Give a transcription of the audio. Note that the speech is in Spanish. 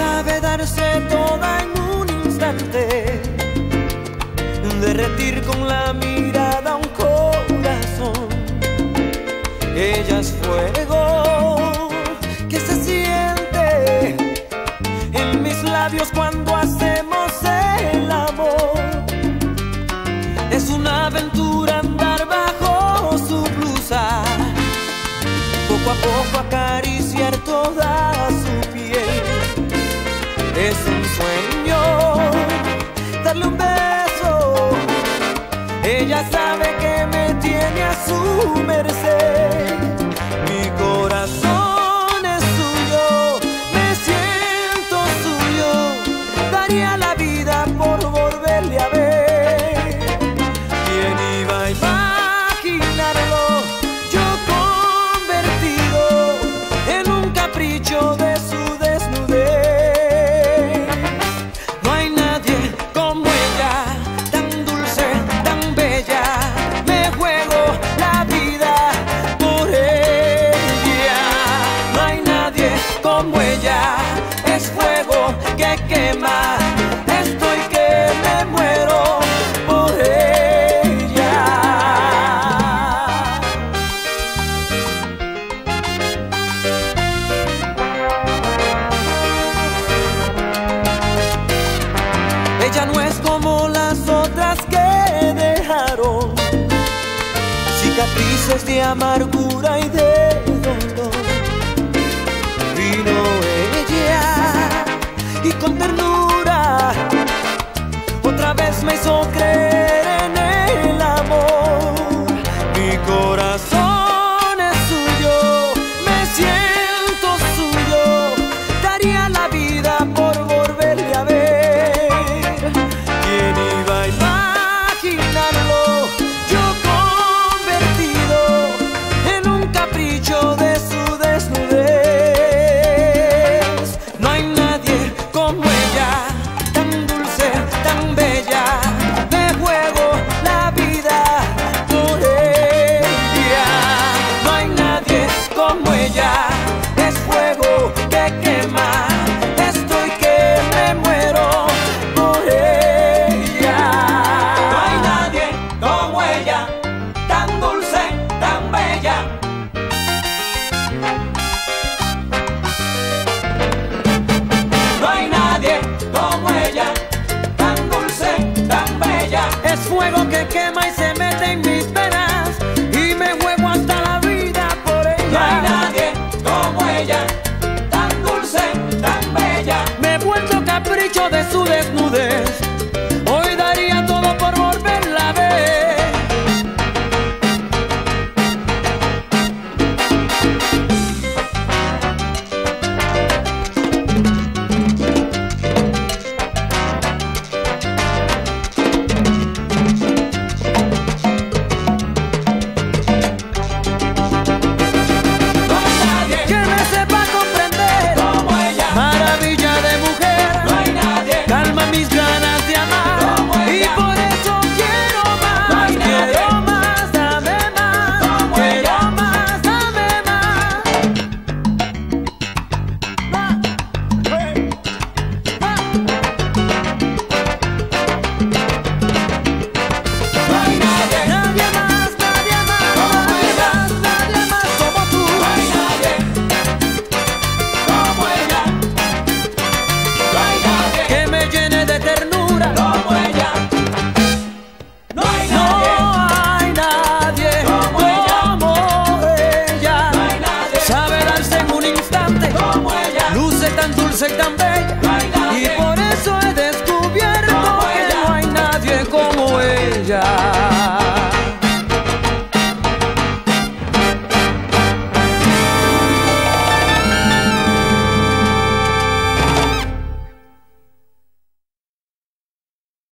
hace toda en un instante. Derretir con la mirada un corazón. Ella es fuego que se siente en mis labios cuando hacemos el amor. Es una aventura andar bajo su blusa, poco a poco acariciar Ella sabe que me tiene a su merced. Que quema. Estoy que me muero por ella. Ella no es como las otras que dejaron cicatrices de amargura y de dolor. Otra vez me hizo creer de su desnudez.